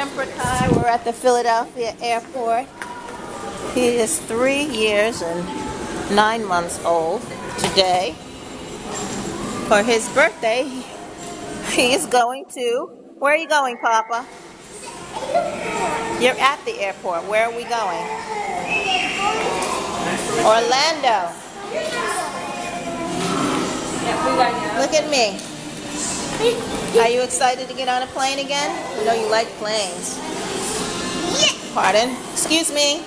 Emperor Kai. We're at the Philadelphia airport. He is three years and nine months old today. For his birthday, he is going to. Where are you going, Papa? You're at the airport. Where are we going? Orlando. Look at me. Are you excited to get on a plane again? I know you like planes. Pardon? Excuse me.